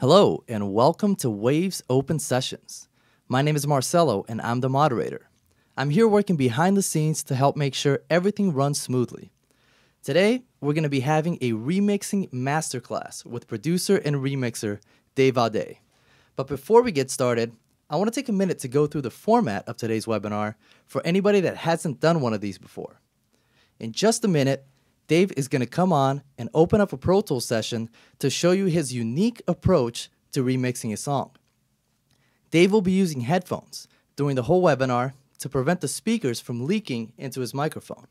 Hello, and welcome to Waves Open Sessions. My name is Marcelo, and I'm the moderator. I'm here working behind the scenes to help make sure everything runs smoothly. Today, we're going to be having a remixing masterclass with producer and remixer Dave Audé. But before we get started, I want to take a minute to go through the format of today's webinar for anybody that hasn't done one of these before. In just a minute, Dave is going to come on and open up a Pro Tools session to show you his unique approach to remixing a song. Dave will be using headphones during the whole webinar to prevent the speakers from leaking into his microphone.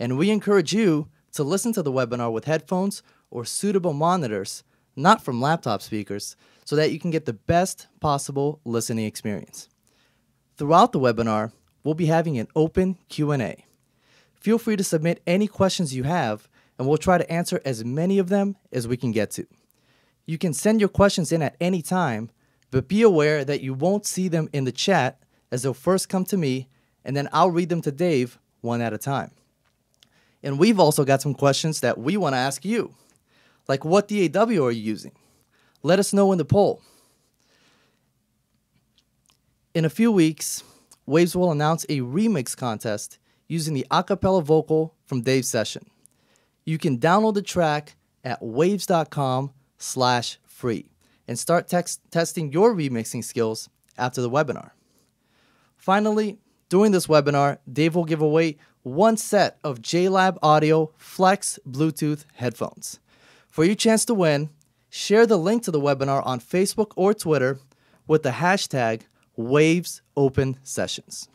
And we encourage you to listen to the webinar with headphones or suitable monitors, not from laptop speakers, so that you can get the best possible listening experience. Throughout the webinar, we'll be having an open Q&A. Feel free to submit any questions you have, and we'll try to answer as many of them as we can get to. You can send your questions in at any time, but be aware that you won't see them in the chat as they'll first come to me, and then I'll read them to Dave one at a time. And we've also got some questions that we want to ask you, like what DAW are you using? Let us know in the poll. In a few weeks, Waves will announce a remix contest using the acapella vocal from Dave's session. You can download the track at waves.com slash free and start testing your remixing skills after the webinar. Finally, during this webinar, Dave will give away one set of JLab Audio Flex Bluetooth headphones. For your chance to win, share the link to the webinar on Facebook or Twitter with the hashtag WavesOpenSessions.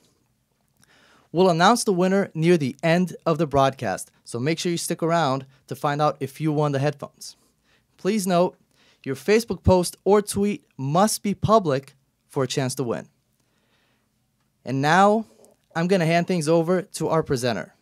We'll announce the winner near the end of the broadcast, so make sure you stick around to find out if you won the headphones. Please note, your Facebook post or tweet must be public for a chance to win. And now, I'm going to hand things over to our presenter.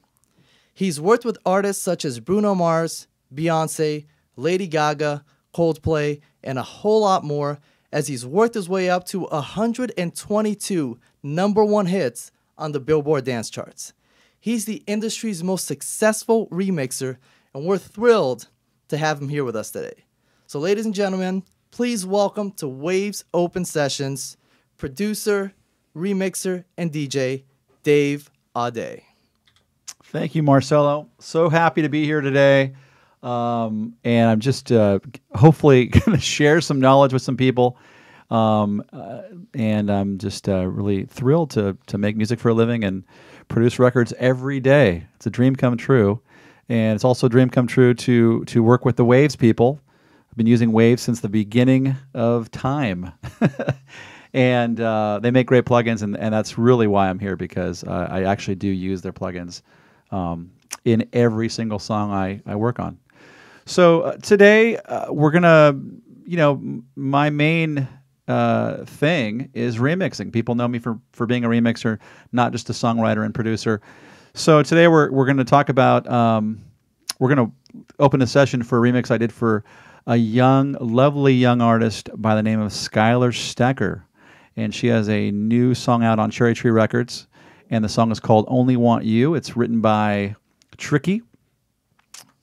He's worked with artists such as Bruno Mars, Beyonce, Lady Gaga, Coldplay, and a whole lot more as he's worked his way up to 122 number one hits on the Billboard dance charts. He's the industry's most successful remixer, and we're thrilled to have him here with us today. So, ladies and gentlemen, please welcome to Waves Open Sessions producer, remixer, and DJ Dave Audé. Thank you, Marcelo. So happy to be here today. Um, and I'm just uh, hopefully going to share some knowledge with some people. Um, uh, and I'm just uh, really thrilled to to make music for a living and produce records every day. It's a dream come true, and it's also a dream come true to to work with the Waves people. I've been using Waves since the beginning of time. and uh, they make great plugins, and, and that's really why I'm here because I actually do use their plugins um, in every single song I, I work on. So uh, today uh, we're gonna, you know, my main uh, thing is remixing. People know me for for being a remixer, not just a songwriter and producer. So today we're we're going to talk about um, we're going to open a session for a remix I did for a young, lovely young artist by the name of Skylar Stecker, and she has a new song out on Cherry Tree Records, and the song is called "Only Want You." It's written by Tricky,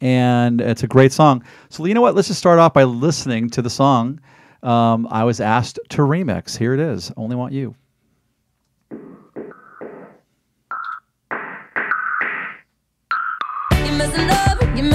and it's a great song. So you know what? Let's just start off by listening to the song um, I was asked to remix. Here it is. Only want you. You're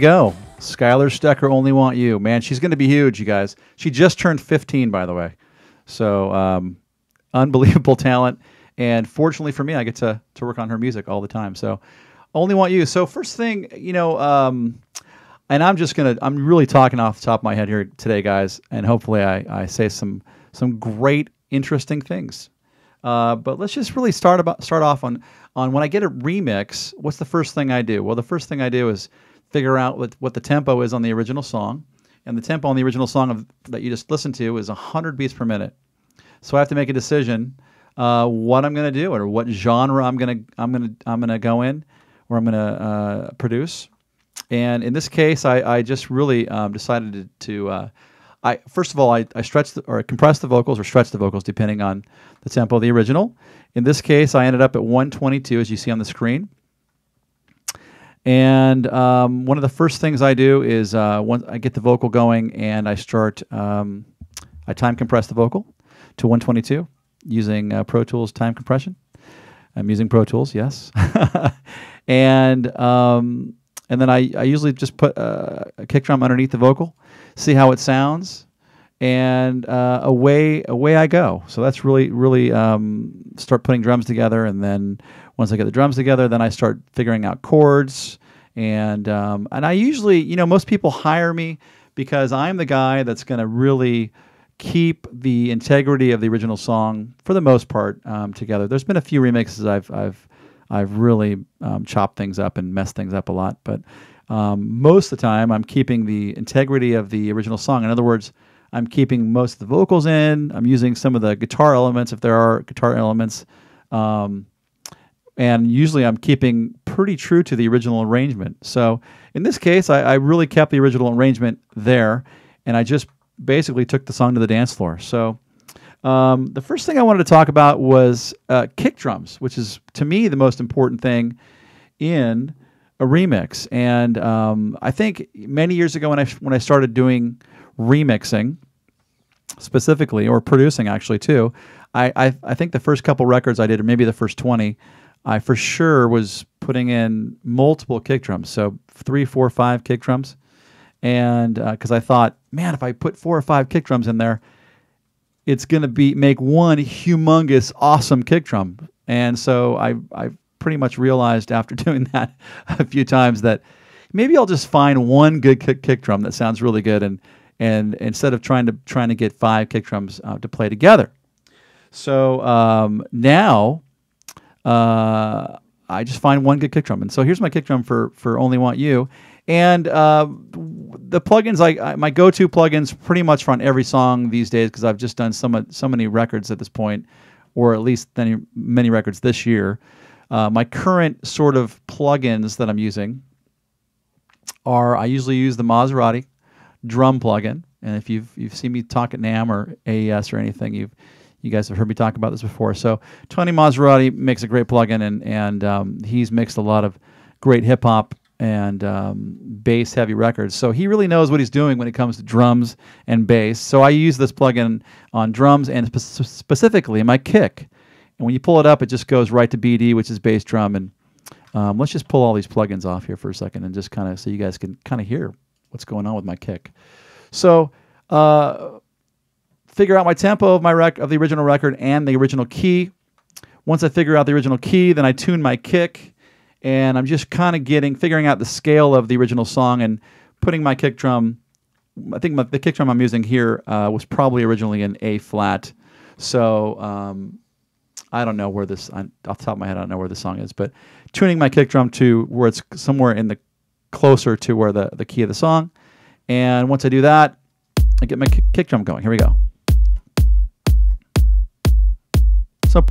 go. Skylar Stecker, only want you. Man, she's going to be huge, you guys. She just turned 15, by the way. So, um, unbelievable talent. And fortunately for me, I get to to work on her music all the time. So, only want you. So first thing, you know, um, and I'm just gonna I'm really talking off the top of my head here today, guys, and hopefully I, I say some some great interesting things. Uh, but let's just really start about start off on on when I get a remix. What's the first thing I do? Well, the first thing I do is figure out what what the tempo is on the original song, and the tempo on the original song of, that you just listened to is 100 beats per minute. So I have to make a decision uh, what I'm going to do or what genre I'm going to I'm going to I'm going to go in or I'm going to uh, produce. And in this case, I, I just really um, decided to, to uh, I first of all I, I stretched the, or compressed the vocals or stretched the vocals depending on the tempo of the original. In this case, I ended up at 122 as you see on the screen. And um, one of the first things I do is uh, once I get the vocal going and I start, um, I time compress the vocal to 122 using uh, Pro Tools time compression. I'm using Pro Tools, yes. and um, and then I, I usually just put uh, a kick drum underneath the vocal, see how it sounds, and uh, away away I go. So that's really really um, start putting drums together, and then once I get the drums together, then I start figuring out chords, and um, and I usually you know most people hire me because I'm the guy that's going to really keep the integrity of the original song for the most part um, together. There's been a few remixes I've I've I've really um, chopped things up and messed things up a lot, but um, most of the time I'm keeping the integrity of the original song. In other words, I'm keeping most of the vocals in. I'm using some of the guitar elements if there are guitar elements, um, and usually I'm keeping pretty true to the original arrangement. So in this case, I, I really kept the original arrangement there, and I just basically took the song to the dance floor. So um, the first thing I wanted to talk about was uh, kick drums, which is to me the most important thing in a remix. And um, I think many years ago when I when I started doing remixing specifically or producing actually too, I, I I think the first couple records I did, or maybe the first twenty, I for sure was putting in multiple kick drums, so three, four, five kick drums, and because I thought, man, if I put four or five kick drums in there, it's going to be make one humongous, awesome kick drum. And so I I pretty much realized after doing that a few times that maybe I'll just find one good kick, kick drum that sounds really good, and and instead of trying to trying to get five kick drums uh, to play together. So um, now uh, I just find one good kick drum, and so here's my kick drum for for Only Want You. And uh, the plugins, I my go-to plugins, pretty much on every song these days because I've just done so so many records at this point, or at least many, many records this year. Uh, my current sort of plugins that I'm using are I usually use the Maserati drum plugin, and if you've you've seen me talk at NAMM or AES or anything, you've you guys have heard me talk about this before. So Tony Maserati makes a great plugin, and and um, he's mixed a lot of great hip hop and um, bass heavy records. So he really knows what he's doing when it comes to drums and bass. So I use this plugin on drums and spe- specifically my kick. And when you pull it up, it just goes right to BD, which is bass drum. And um, let's just pull all these plugins off here for a second and just kind of so you guys can kind of hear what's going on with my kick. So uh, figure out my tempo of my rec of the original record and the original key. Once I figure out the original key, then I tune my kick and I'm just kind of getting figuring out the scale of the original song and putting my kick drum. I think my, the kick drum I'm using here uh, was probably originally an A flat, so um, I don't know where this I, off the top of my head I don't know where the song is, but tuning my kick drum to where it's somewhere in the closer to where the the key of the song, and once I do that, I get my kick drum going. Here we go. So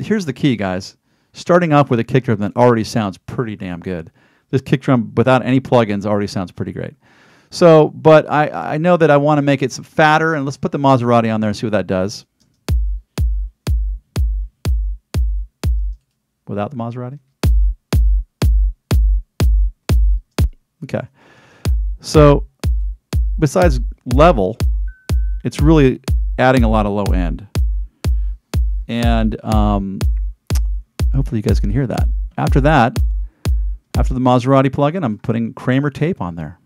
here's the key, guys starting off with a kick drum that already sounds pretty damn good. This kick drum without any plugins already sounds pretty great. So, but I, I know that I want to make it some fatter, and let's put the Maserati on there and see what that does. Without the Maserati? Okay. So, besides level, it's really adding a lot of low end. And um, hopefully you guys can hear that. After that, after the Maserati plugin, I'm putting Kramer tape on there.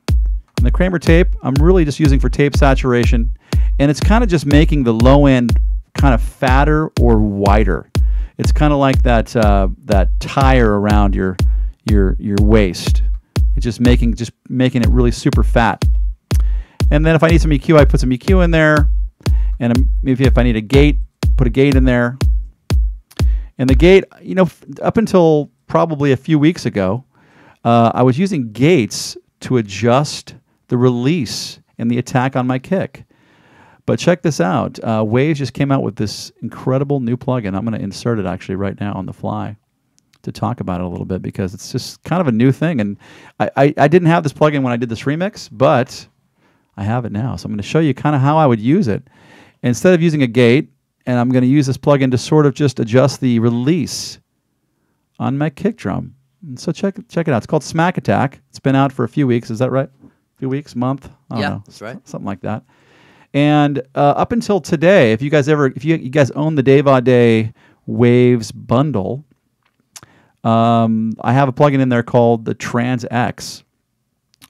And the Kramer tape, I'm really just using for tape saturation and it's kind of just making the low end kind of fatter or wider. It's kind of like that uh, that tire around your your your waist. It's just making just making it really super fat. And then if I need some EQ, I put some EQ in there. And maybe if I need a gate, put a gate in there. And the gate, you know, up until probably a few weeks ago, uh, I was using gates to adjust the release and the attack on my kick. But check this out. Uh, Waves just came out with this incredible new plugin. I'm going to insert it actually right now on the fly to talk about it a little bit because it's just kind of a new thing. And I, I, I didn't have this plugin when I did this remix, but I have it now. So I'm going to show you kind of how I would use it. Instead of using a gate, and I'm going to use this plugin to sort of just adjust the release on my kick drum. And so check check it out. It's called Smack Attack. It's been out for a few weeks. Is that right? A few weeks, month? I don't Yeah, know. that's right. Something like that. And uh, up until today, if you guys ever, if you, you guys own the Dave Audé Waves bundle, um, I have a plugin in there called the Trans X,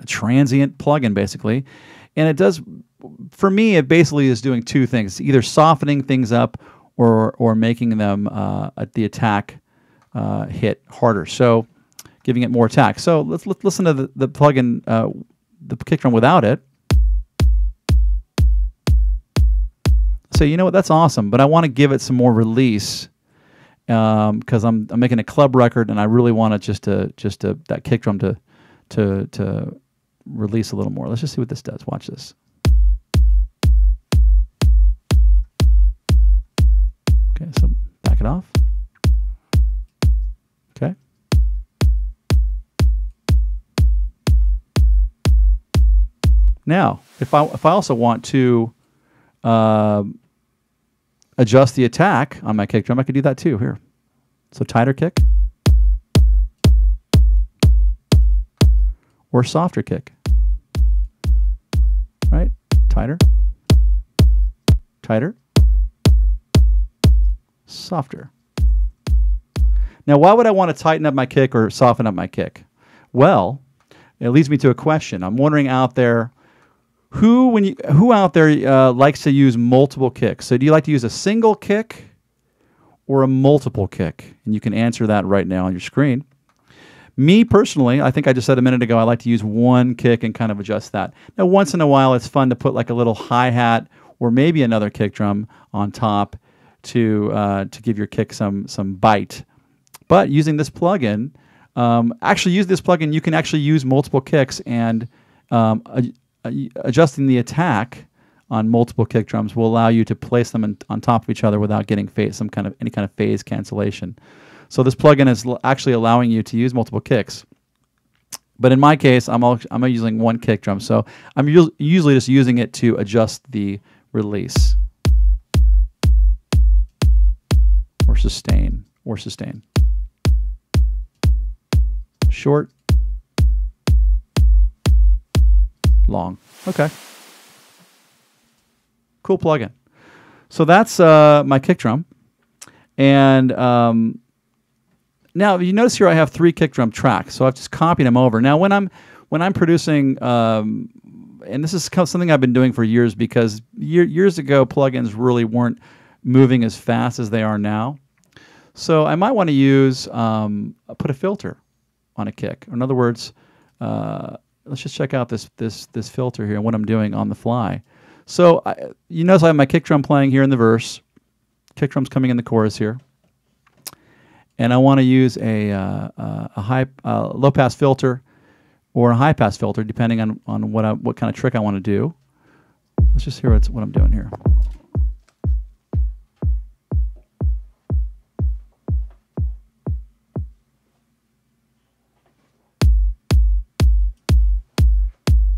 a transient plugin basically, and it does. For me, it basically is doing two things: either softening things up or or making them uh, at the attack uh, hit harder. So, giving it more attack. So let's, let's listen to the, the plugin, uh, the kick drum without it. So you know what? That's awesome, but I want to give it some more release because I'm I'm making a club record and I really want it just to just to that kick drum to to to release a little more. Let's just see what this does. Watch this. Okay, so back it off. Okay. Now, if I if I also want to um adjust the attack on my kick drum, I could do that too. Here, so tighter kick or softer kick. Right, tighter, tighter, softer. Now, why would I want to tighten up my kick or soften up my kick? Well, it leads me to a question. I'm wondering out there who when you who out there uh, likes to use multiple kicks. So, do you like to use a single kick or a multiple kick? And you can answer that right now on your screen. Me personally, I think I just said a minute ago, I like to use one kick and kind of adjust that. Now, once in a while, it's fun to put like a little hi hat or maybe another kick drum on top to uh, to give your kick some some bite. But using this plugin, um, actually use this plugin, you can actually use multiple kicks and um, ad- ad- adjusting the attack on multiple kick drums will allow you to place them in, on top of each other without getting phase, some kind of any kind of phase cancellation. So this plugin is actually allowing you to use multiple kicks. But in my case, I'm all, I'm using one kick drum, so I'm us- usually just using it to adjust the release sustain or sustain. Short, long. Okay. Cool plugin. So that's uh, my kick drum. And um, now you notice here I have three kick drum tracks, so I've just copied them over. Now when I'm when I'm producing, um, and this is something I've been doing for years because year, years ago plugins really weren't moving as fast as they are now. So I might want to use um, put a filter on a kick. In other words, uh, let's just check out this this this filter here and what I'm doing on the fly. So I, you notice I have my kick drum playing here in the verse. Kick drum's coming in the chorus here, and I want to use a uh, uh, a high uh, low pass filter or a high pass filter depending on on what I, what kind of trick I want to do. Let's just hear what I'm doing here.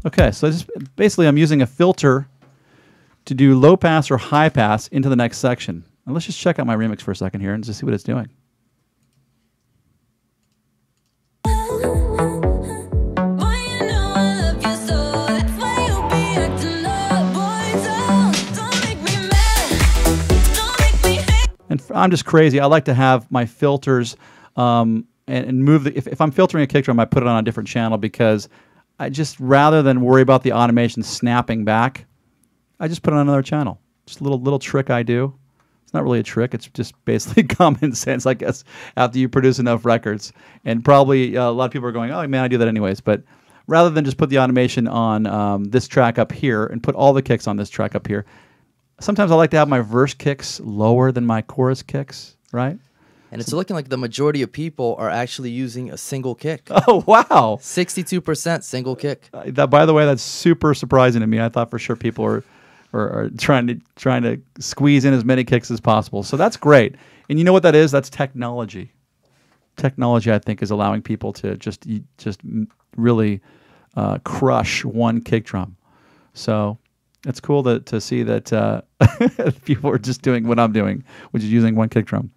Okay, so this, basically I'm using a filter to do low pass or high pass into the next section. And let's just check out my remix for a second here and just see what it's doing. And I'm just crazy. I like to have my filters um, and, and move the. If, if I'm filtering a kick drum, I put it on a different channel because I just rather than worry about the automation snapping back, I just put it on another channel. Just a little little trick I do. It's not really a trick. It's just basically common sense, I guess. After you produce enough records, and probably uh, a lot of people are going, "Oh man, I do that anyways." But rather than just put the automation on um, this track up here and put all the kicks on this track up here, sometimes I like to have my verse kicks lower than my chorus kicks. Right? And it's looking like the majority of people are actually using a single kick. Oh wow! 62% single kick. Uh, that by the way that's super surprising to me. I thought for sure people are, are, are trying to trying to squeeze in as many kicks as possible. So that's great. And you know what that is? That's technology. Technology i think is allowing people to just just really uh, crush one kick drum. So it's cool to, to see that uh, people are just doing what i'm doing which is using one kick drum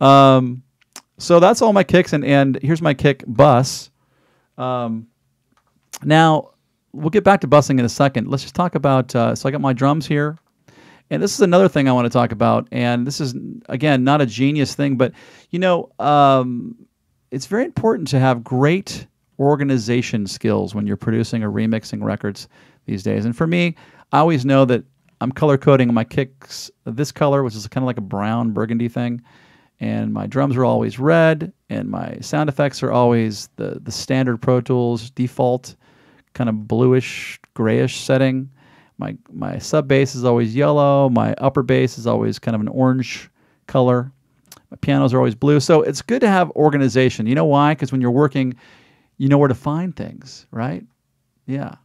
um, so that's all my kicks and, and here's my kick bus Um, now, we'll get back to bussing in a second. Let's just talk about. Uh, so I got my drums here, and this is another thing I want to talk about. And this is again not a genius thing, but you know, um, it's very important to have great organization skills when you're producing or remixing records these days. And for me, I always know that I'm color coding my kicks this color, which is kind of like a brown burgundy thing. And my drums are always red, and my sound effects are always the, the standard Pro Tools default kind of bluish grayish setting. My my sub bass is always yellow. My upper bass is always kind of an orange color. My pianos are always blue. So it's good to have organization. You know why? Because when you're working, you know where to find things, right? Yeah.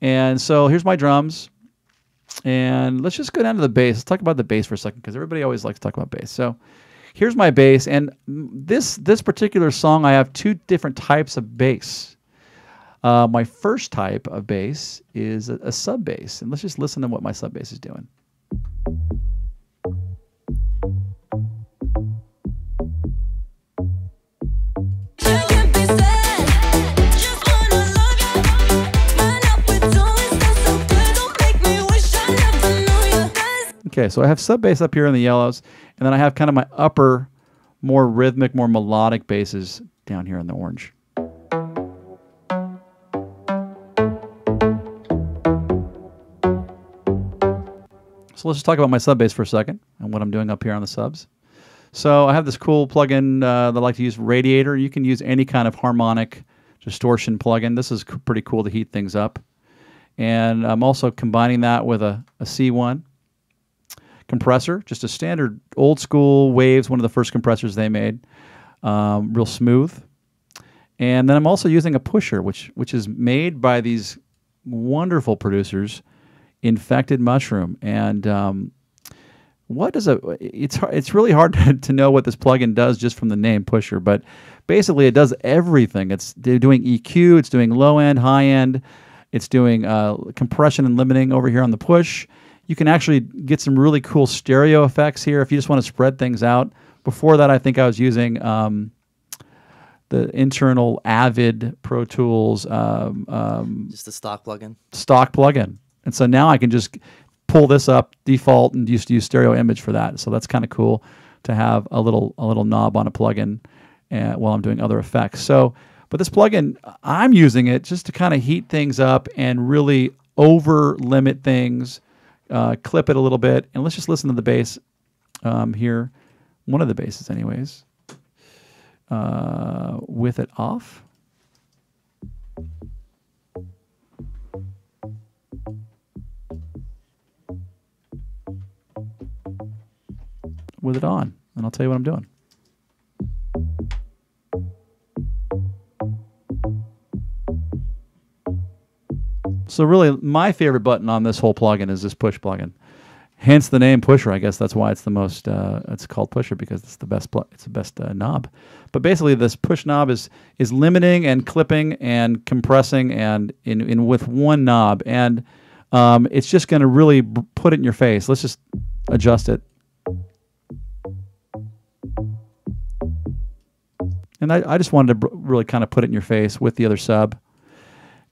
And so here's my drums. And let's just go down to the bass. Let's talk about the bass for a second because everybody always likes to talk about bass. So here's my bass. And this this particular song, I have two different types of bass. Uh, my first type of bass is a, a sub bass, and let's just listen to what my sub bass is doing. Okay, so I have sub bass up here in the yellows, and then I have kind of my upper, more rhythmic, more melodic basses down here in the orange. So let's just talk about my sub bass for a second and what I'm doing up here on the subs. So I have this cool plugin uh, that I like to use, Radiator. You can use any kind of harmonic distortion plugin. This is pretty cool to heat things up. And I'm also combining that with a, a C1 compressor, just a standard old school Waves, one of the first compressors they made, um, real smooth. And then I'm also using a pusher, which which is made by these wonderful producers, Infected Mushroom. And um, what does a it's it's really hard to, know what this plugin does just from the name pusher, but basically it does everything. It's doing EQ, it's doing low end, high end, it's doing uh, compression and limiting over here on the push. You can actually get some really cool stereo effects here if you just want to spread things out. Before that, I think I was using um, the internal Avid Pro Tools um, um, Just a stock plugin. stock plugin. And so now I can just pull this up default and just use stereo image for that. So that's kind of cool to have a little a little knob on a plugin uh, while I'm doing other effects. So, but this plugin, I'm using it just to kind of heat things up and really over limit things, uh, clip it a little bit, and let's just listen to the bass um, here. One of the basses, anyways, uh, with it off. with it on, and I'll tell you what I'm doing. So really, my favorite button on this whole plugin is this push plugin. Hence the name Pusher. I guess that's why it's the most. Uh, it's called Pusher because it's the best. It's the best uh, knob. But basically, this push knob is is limiting and clipping and compressing and in, in with one knob, and um, it's just going to really put it in your face. Let's just adjust it. And I, I just wanted to really kind of put it in your face with the other sub.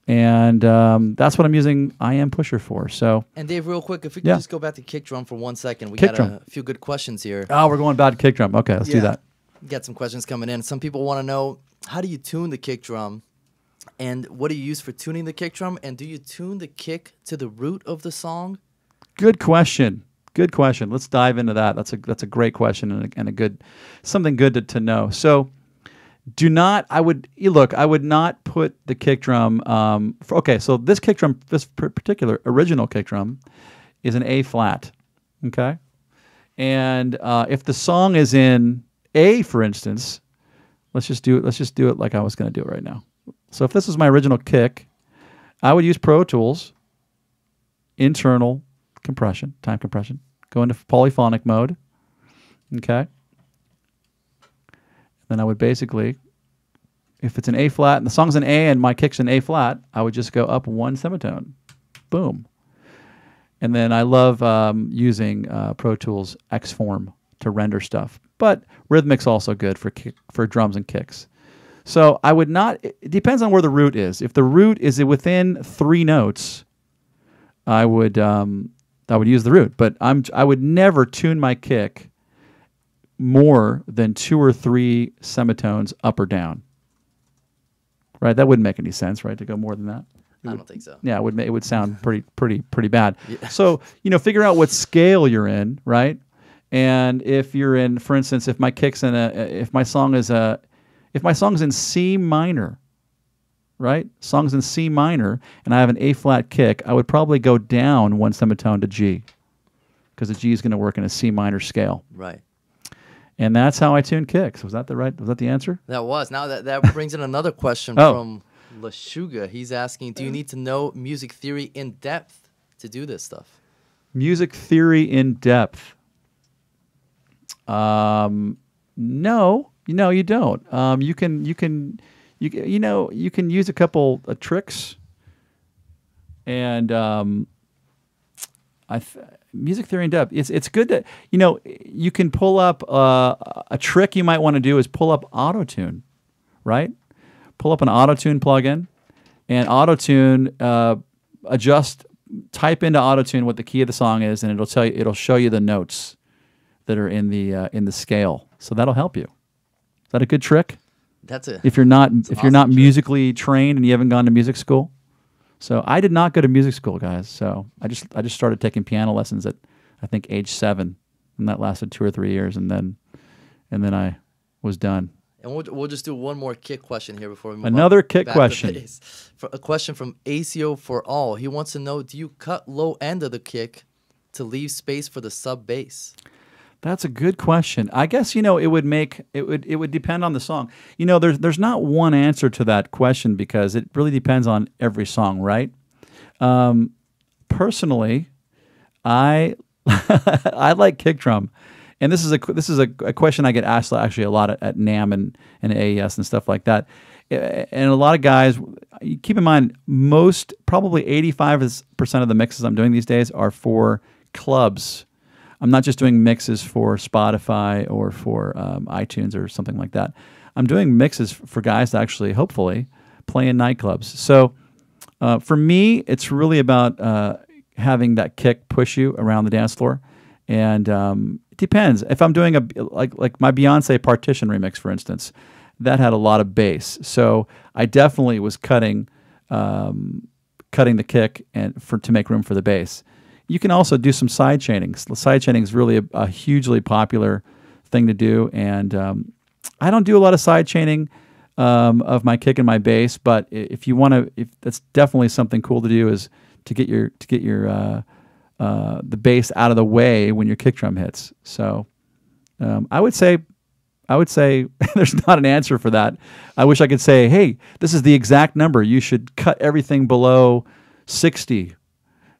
And um, that's what I'm using I am Pusher for. So, And Dave, real quick, if we could Yeah. just go back to kick drum for one second, we Kick got drum. a few good questions here. oh, we're going back to kick drum. Okay, let's do that. Got some questions coming in. Some people want to know how do you tune the kick drum, and what do you use for tuning the kick drum, and do you tune the kick to the root of the song, Good question. Good question. Let's dive into that. That's a that's a great question and a, and a good something good to, to know. So, do not. I would look. I would not put the kick drum. Um, for, okay, so this kick drum, this particular original kick drum, is an A flat. Okay, and uh, if the song is in A, for instance, let's just do it. Let's just do it like I was going to do it right now. So if this is my original kick, I would use Pro Tools internal compression, time compression. Go into polyphonic mode. Okay. Then I would basically, if it's an A flat and the song's an A and my kick's an A flat, I would just go up one semitone. Boom. And then I love um, using uh, Pro Tools X Form to render stuff. But Rhythmic's also good for kick, for drums and kicks. So I would not. It depends on where the root is. If the root is within three notes, I would um, I would use the root. But I'm I would never tune my kick more than two or three semitones up or down. Right? That wouldn't make any sense, right? To go more than that. I don't think so. Yeah, it would it would sound pretty pretty pretty bad. So you know, figure out what scale you're in, right? And if you're in, for instance, if my kick's in a, if my song is a, if my song's in C minor, right? Song's in C minor, and I have an A flat kick, I would probably go down one semitone to G, because the G is going to work in a C minor scale, Right. And that's how I tune kicks. Was that the right? Was that the answer? That was. Now that that brings in another question Oh. from Lashuga. He's asking, do you need to know music theory in depth to do this stuff? Music theory in depth. Um, no, no, you don't. Um, you can, you can, you you know, you can use a couple of tricks, and um, I th- music theory in depth. It's it's good that you know you can pull up uh, a trick you might want to do is pull up auto tune, right? Pull up an auto tune plugin, and auto tune uh, adjust. Type into auto tune what the key of the song is, and it'll tell you. It'll show you the notes that are in the uh, in the scale. So that'll help you. Is that a good trick? That's it. if you're not if you're not awesome trick. musically trained and you haven't gone to music school. So I did not go to music school, guys. So I just I just started taking piano lessons at I think age seven, and that lasted two or three years, and then and then I was done. And we'll, we'll just do one more kick question here before we move Another on kick back question. For a question from ACO for all. He wants to know: Do you cut low end of the kick to leave space for the sub bass? That's a good question. I guess you know it would make it would it would depend on the song. You know, there's there's not one answer to that question because it really depends on every song, right? Um, personally, I I like kick drum, and this is a this is a, a question I get asked actually a lot at, at NAMM and and AES and stuff like that. And a lot of guys, keep in mind, most probably eighty five percent of the mixes I'm doing these days are for clubs. I'm not just doing mixes for Spotify or for um, iTunes or something like that. I'm doing mixes for guys to actually, hopefully, play in nightclubs. So uh, for me, it's really about uh, having that kick push you around the dance floor, and um, it depends. If I'm doing a like like my Beyonce Partition remix, for instance, that had a lot of bass, so I definitely was cutting um, cutting the kick and for to make room for the bass. You can also do some side chaining. Side chaining is really a, a hugely popular thing to do, and um, I don't do a lot of side chaining um, of my kick and my bass. But if you want to, if that's definitely something cool to do, is to get your to get your uh, uh, the bass out of the way when your kick drum hits. So um, I would say, I would say there's not an answer for that. I wish I could say, hey, this is the exact number. You should cut everything below sixty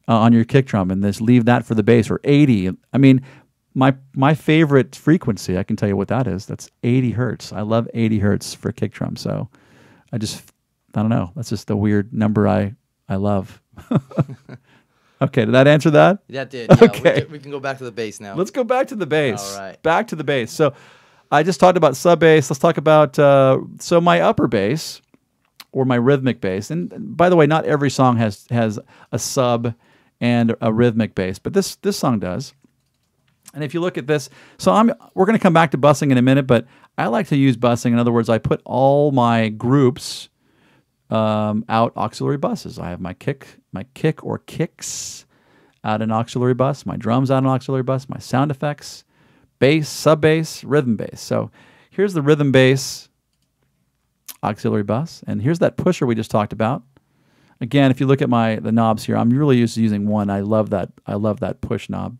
uh, on your kick drum and just leave that for the bass or 80. I mean, my my favorite frequency, I can tell you what that is. That's 80 hertz. I love 80 hertz for kick drum. So I just I don't know. That's just a weird number I I love. okay, did that answer that? That did. Yeah, Okay. We can, we can go back to the bass now. Let's go back to the bass. All right. Back to the bass. So I just talked about sub bass. Let's talk about uh, so my upper bass or my rhythmic bass. And by the way, not every song has has a sub and a rhythmic bass, but this this song does. And if you look at this, so I'm we're going to come back to bussing in a minute, but I like to use bussing. In other words, I put all my groups um, out auxiliary buses. I have my kick, my kick or kicks out an auxiliary bus, my drums out an auxiliary bus, my sound effects, bass, sub bass, rhythm bass. So here's the rhythm bass auxiliary bus, and here's that pusher we just talked about. Again, if you look at my the knobs here, I'm really used to using one. I love that. I love that push knob.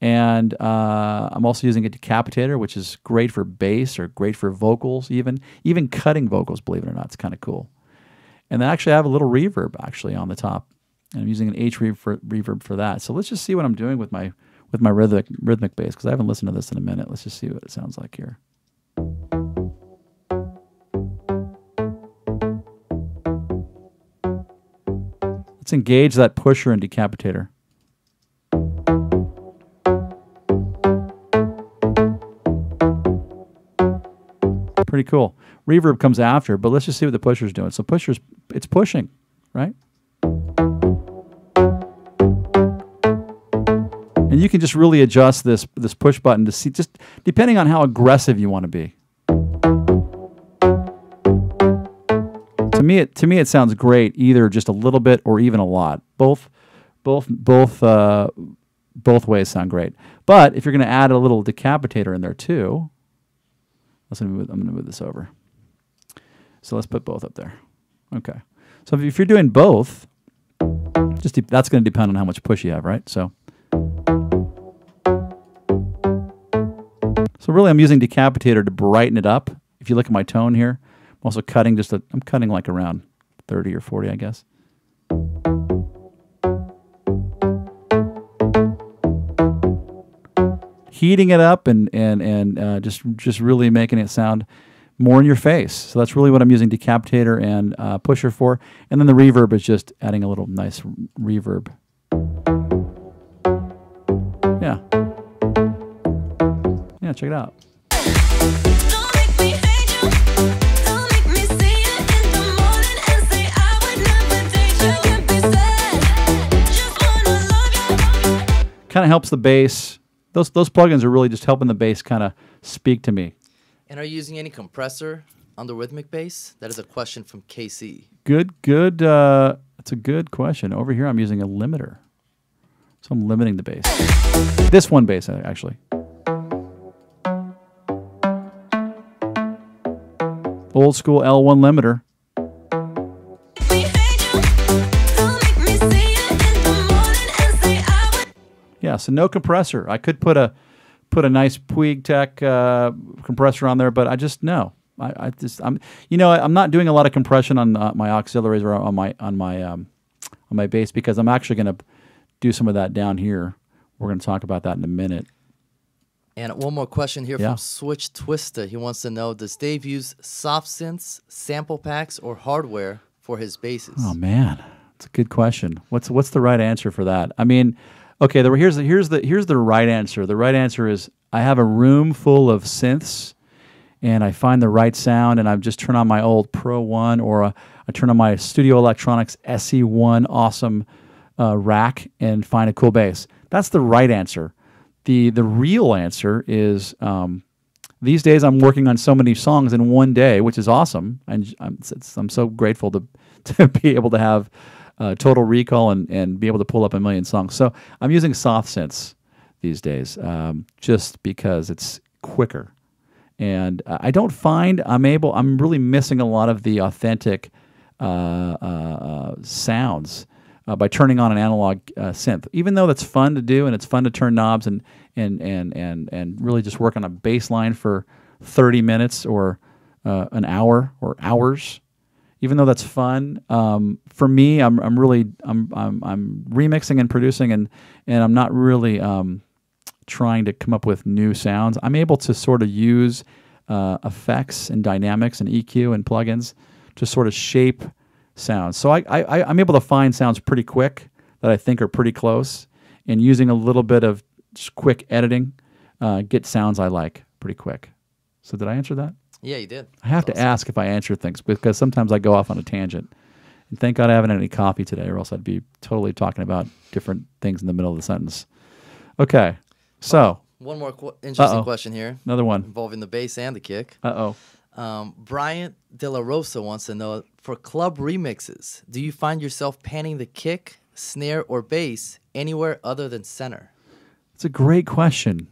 And uh, I'm also using a decapitator, which is great for bass or great for vocals, even even cutting vocals. Believe it or not, it's kind of cool. And then actually, I have a little reverb actually on the top, and I'm using an H reverb for, reverb for that. So let's just see what I'm doing with my with my rhythmic rhythmic bass because I haven't listened to this in a minute. Let's just see what it sounds like here. Let's engage that pusher and decapitator. Pretty cool. Reverb comes after, but let's just see what the pusher's doing. So pusher's it's pushing, right? And you can just really adjust this this push button to see just depending on how aggressive you want to be. To me, it to me it sounds great either just a little bit or even a lot. Both, both, both, uh, both ways sound great. But if you're going to add a little decapitator in there too, let's move, I'm going to move this over. So let's put both up there. Okay. So if, you're doing both, just that's going to depend on how much push you have, right? So. So really, I'm using decapitator to brighten it up. If you look at my tone here, I'm also cutting just a. I'm cutting like around 30 or 40, I guess. Heating it up and and and uh, just just really making it sound more in your face. So that's really what I'm using decapitator and uh, pusher for. And then the reverb is just adding a little nice reverb. Yeah. Yeah, check it out. Kind of helps the bass. Those those plugins are really just helping the bass kind of speak to me. And are you using any compressor on the rhythmic bass? That is a question from KC. Good, good. Uh, that's a good question. Over here, I'm using a limiter, so I'm limiting the bass. This one bass, uh, actually. Old school L1 limiter. Yeah, so no compressor. I could put a put a nice Puig Tech uh, compressor on there, but I just no. I, I just I'm you know I'm not doing a lot of compression on uh, my auxiliaries or on my on my um, on my bass because I'm actually going to do some of that down here. We're going to talk about that in a minute. And one more question here Yeah. from Switch Twister. He wants to know Does Dave use soft synths, sample packs, or hardware for his basses? Oh man, it's a good question. What's what's the right answer for that? I mean, okay, here's the here's the here's the right answer. The right answer is I have a room full of synths, and I find the right sound, and I just turn on my old Pro One or uh, I turn on my Studio Electronics SE One awesome uh, rack and find a cool bass. That's the right answer. the The real answer is. Um, these days I'm working on so many songs in one day, which is awesome, and I'm, it's, I'm so grateful to to be able to have uh, total recall and, and be able to pull up a million songs. So I'm using soft synths these days, um, just because it's quicker, and uh, I don't find I'm able. I'm really missing a lot of the authentic uh, uh, uh, sounds by turning on an analog synth. Even though that's fun to do and it's fun to turn knobs and and and and and really just work on a bass line for 30 minutes or an hour or hours. Even though that's fun, um, for me, I'm I'm really I'm I'm I'm remixing and producing and and I'm not really um, trying to come up with new sounds. I'm able to sort of use uh, effects and dynamics and EQ and plugins to sort of shape sounds. So I, I I'm able to find sounds pretty quick that I think are pretty close, and using a little bit of quick editing, uh, get sounds I like pretty quick. So did I answer that? Yeah, you did. I have to ask if I answer things because sometimes I go off on a tangent. And thank God I haven't had any coffee today, or else I'd be totally talking about different things in the middle of the sentence. Okay, so One more qu- interesting Uh-oh. question here another one. involving the bass and the kick. Uh oh. Um, Bryant De La Rosa wants to know for club remixes, do you find yourself panning the kick, snare, or bass anywhere other than center? It's a great question.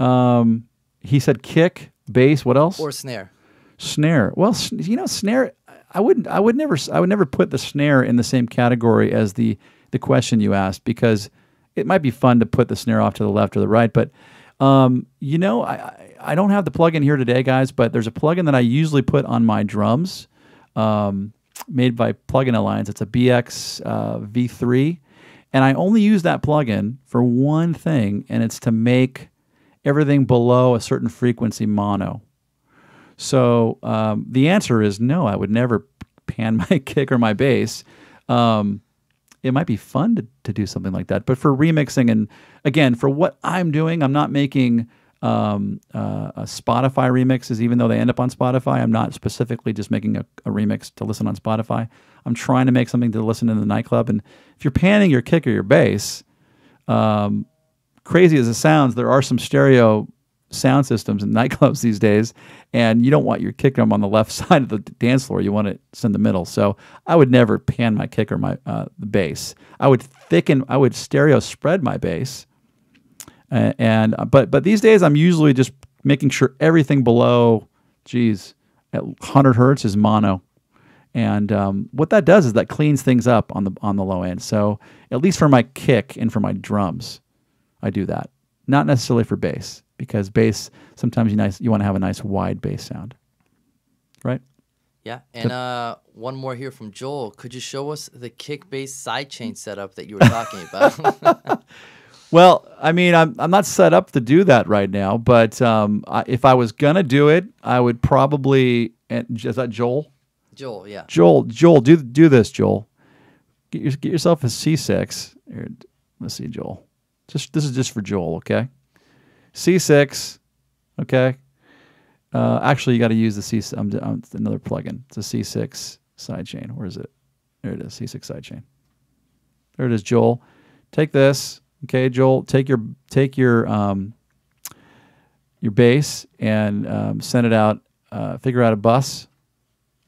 Um, he said kick, bass. What else? Or snare? snare. Well, you know, snare. I wouldn't. I would never. I would never put the snare in the same category as the the question you asked because it might be fun to put the snare off to the left or the right. But um, you know, I I- I don't have the plugin here today, guys. But there's a plugin that I usually put on my drums, um, made by Plugin Alliance. It's a BX uh, V3, and I only use that plugin for one thing, and it's to make everything below a certain frequency mono. So um, the answer is no. I would never pan my kick or my bass. Um, it might be fun to, to do something like that, but for remixing and again for what I'm doing, I'm not making um, uh, Spotify remixes, even though they end up on Spotify. I'm not specifically just making a, a remix to listen on Spotify. I'm trying to make something to listen in the nightclub. And if you're panning your kick or your bass, um, crazy as it sounds, there are some stereo sound systems in nightclubs these days, and you don't want your kick drum on the left side of the dance floor. You want it in the middle. So I would never pan my kick or my uh, bass. I would thicken. I would stereo spread my bass, uh, and but but these days I'm usually just making sure everything below, geez, at 100 hertz is mono. And um, what that does is that cleans things up on the on the low end. So at least for my kick and for my drums, I do that. Not necessarily for bass, because bass sometimes you nice you want to have a nice wide bass sound, right? Yeah. And uh, one more here from Joel. Could you show us the kick bass sidechain setup that you were talking about? Well, I mean, I'm I'm not set up to do that right now, but um, I, if I was gonna do it, I would probably. And is that Joel? Joel, yeah. Joel, Joel, do do this, Joel. Get, your, get yourself a C6. Here, let's see, Joel. Just this is just for Joel, okay? C6, okay. Uh, actually, you got to use the C. I'm, it's another plugin. It's a C6 sidechain. Where is it? There it is. C6 sidechain. There it is, Joel. Take this, okay, Joel. Take your take your um, your bass and um, send it out. Uh, figure out a bus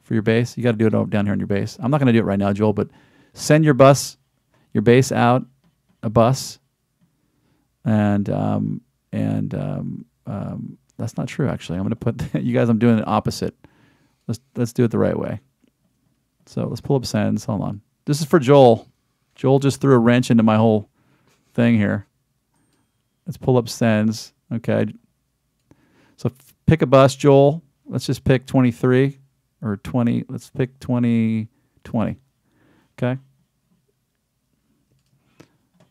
for your bass. You got to do it down here on your bass. I'm not going to do it right now, Joel, but send your bus, your bass out a bus, and um, and um, um, that's not true. Actually, I'm going to put you guys. I'm doing the opposite. Let's let's do it the right way. So let's pull up sends. Hold on. This is for Joel. Joel just threw a wrench into my whole thing here. Let's pull up sends. Okay. So pick a bus, Joel. Let's just pick 23 or 20. Let's pick 20, 20. Okay.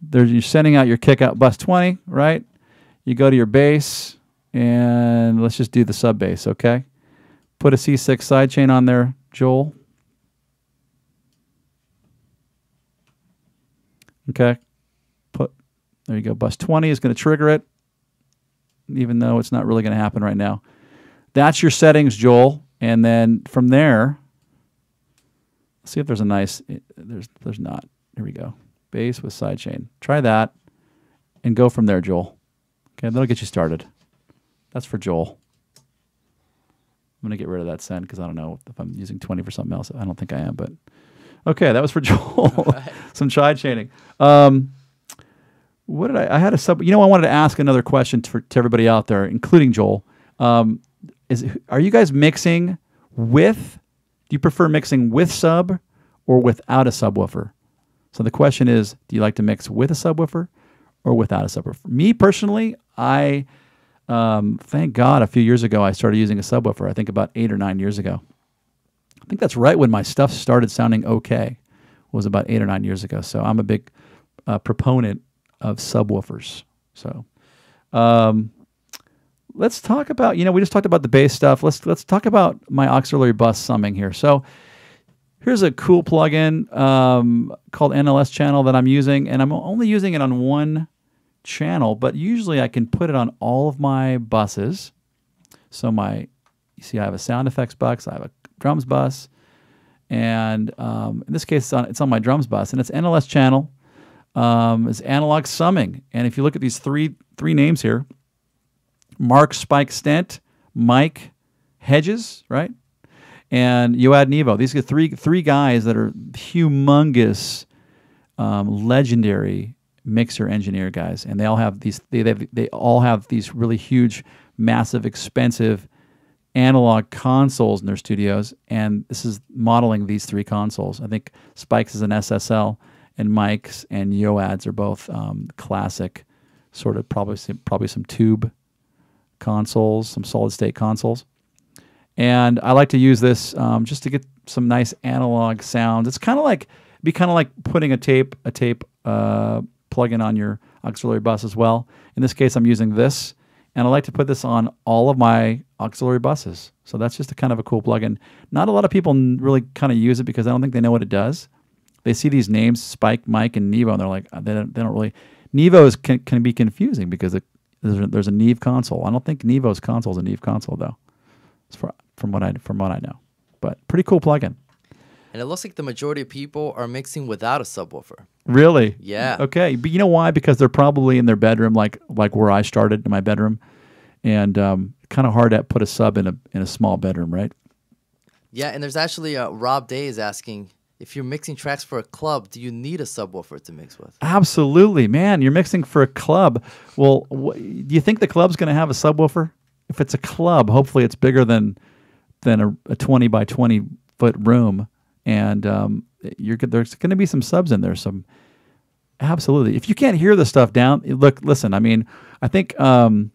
There, you're sending out your kick out bus 20, right? You go to your bass and let's just do the sub bass, okay? Put a C6 sidechain on there, Joel. Okay. Put there you go. Bus 20 is going to trigger it, even though it's not really going to happen right now. That's your settings, Joel. And then from there, see if there's a nice. Eh, there's there's not. Here we go. Bass with sidechain. Try that, and go from there, Joel. Okay, that'll get you started. That's for Joel. I'm gonna get rid of that send because I don't know if I'm using 20 for something else. I don't think I am, but okay, that was for Joel. Some side chaining. Um, what did I? I had a sub. You know, I wanted to ask another question to, to everybody out there, including Joel. Um, is are you guys mixing with? Do you prefer mixing with sub or without a subwoofer? So the question is, do you like to mix with a subwoofer or without a subwoofer? Me personally, I um, thank God a few years ago I started using a subwoofer. I think about eight or nine years ago. I think that's right when my stuff started sounding okay. Was about eight or nine years ago. So I'm a big uh, proponent of subwoofers. So um, let's talk about you know we just talked about the bass stuff. Let's let's talk about my auxiliary bus summing here. So here's a cool plugin um, called NLS channel that I'm using, and I'm only using it on one channel, but usually I can put it on all of my buses. So my, you see, I have a sound effects bus, I have a drums bus, and um, in this case, it's on, it's on my drums bus, and it's NLS channel. Um, it's analog summing, and if you look at these three three names here, Mark Spike Stent, Mike Hedges, right? and Yoad Nevo. These are three three guys that are humongous, um, legendary mixer engineer guys, and they all have these. They they, they all have these really huge, massive, expensive analog consoles in their studios, and this is modeling these three consoles. I think Spikes is an SSL, and Mike's and Yoads are both um, classic, sort of probably some, probably some tube consoles, some solid state consoles. And I like to use this um, just to get some nice analog sounds. It's kind of like be kind of like putting a tape a tape uh, plug-in on your auxiliary bus as well. In this case, I'm using this, and I like to put this on all of my auxiliary buses. So that's just a kind of a cool plugin. Not a lot of people really kind of use it because I don't think they know what it does. They see these names, Spike, Mike, and Nevo, and they're like, they don't, they don't really. Nevo is, can, can be confusing because it, there's, a, there's a Neve console. I don't think Nevo's console is a Neve console though, far, from what I from what I know. But pretty cool plugin. And it looks like the majority of people are mixing without a subwoofer. Really? Yeah. Okay, but you know why? Because they're probably in their bedroom, like like where I started in my bedroom, and um, kind of hard to put a sub in a in a small bedroom, right? Yeah, and there's actually uh, Rob Day is asking if you're mixing tracks for a club, do you need a subwoofer to mix with? Absolutely, man. You're mixing for a club. Well, do you think the club's going to have a subwoofer? If it's a club, hopefully it's bigger than than a, a 20 by 20 foot room, and um, there's going to be some subs in there. Some absolutely. If you can't hear the stuff down, look, listen. I mean, I think um,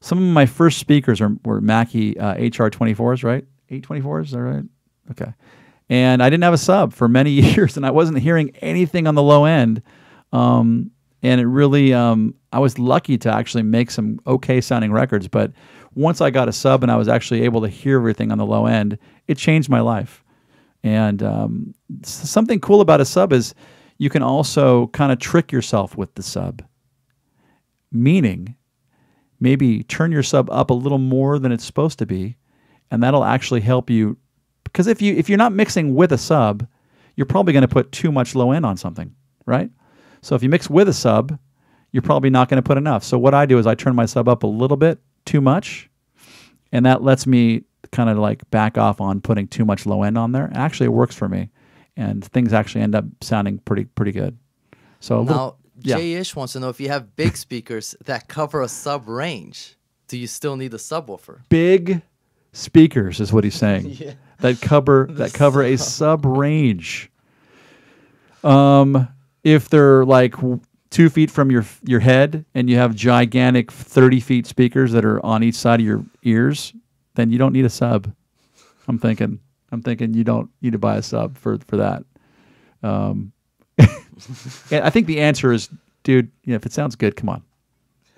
some of my first speakers are, were Mackie uh, HR24s, right? 824s, is that right? Okay. And I didn't have a sub for many years, and I wasn't hearing anything on the low end. Um, and it really, um, I was lucky to actually make some okay sounding records. But once I got a sub and I was actually able to hear everything on the low end, it changed my life. And um, something cool about a sub is you can also kind of trick yourself with the sub. Meaning, maybe turn your sub up a little more than it's supposed to be, and that'll actually help you. Because if you if you're not mixing with a sub, you're probably going to put too much low end on something, right? So if you mix with a sub, you're probably not going to put enough. So what I do is I turn my sub up a little bit too much, and that lets me kind of like back off on putting too much low end on there. Actually, it works for me, and things actually end up sounding pretty pretty good. So a little- Now, yeah. Jay Ish wants to know if you have big speakers that cover a sub range, do you still need a subwoofer? big speakers is what he's saying Yeah. that cover that cover a sub range um if they're like two feet from your your head and you have gigantic 30 feet speakers that are on each side of your ears then you don't need a sub i'm thinking i'm thinking you don't need to buy a sub for for that um i think the answer is dude you know, if it sounds good come on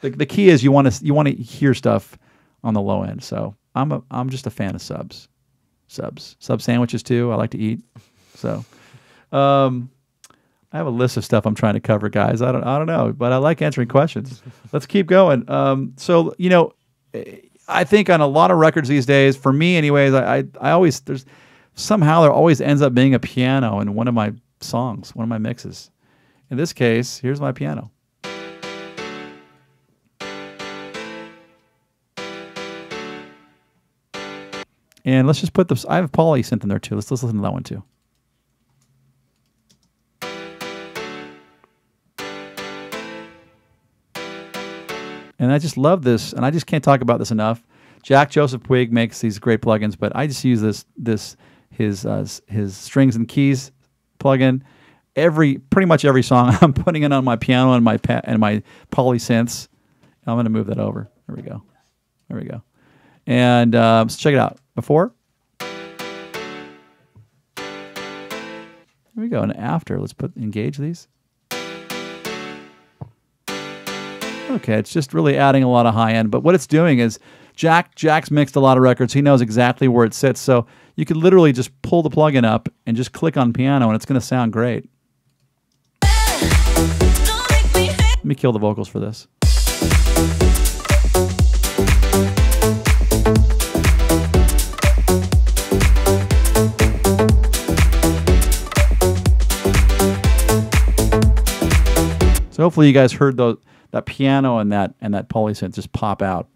the, the key is you want to you want to hear stuff on the low end. So I'm a I'm just a fan of subs, subs, sub sandwiches too. I like to eat. So, um, I have a list of stuff I'm trying to cover, guys. I don't I don't know, but I like answering questions. Let's keep going. Um, so you know, I think on a lot of records these days, for me anyways, I I, I always there's somehow there always ends up being a piano in one of my songs, one of my mixes. In this case, here's my piano. And let's just put the. I have poly synth in there too. Let's, let's listen to that one too. And I just love this, and I just can't talk about this enough. Jack Joseph Puig makes these great plugins, but I just use this this his uh, his strings and keys plugin. Every pretty much every song I'm putting it on my piano and my pa- and my poly synths. I'm going to move that over. There we go. There we go. And uh, check it out. Before. Here we go. And after, let's put engage these. Okay, it's just really adding a lot of high end. But what it's doing is Jack Jack's mixed a lot of records. He knows exactly where it sits. So you could literally just pull the plugin up and just click on piano, and it's going to sound great. Let me kill the vocals for this. So hopefully you guys heard those, that piano and that and that polysynth just pop out.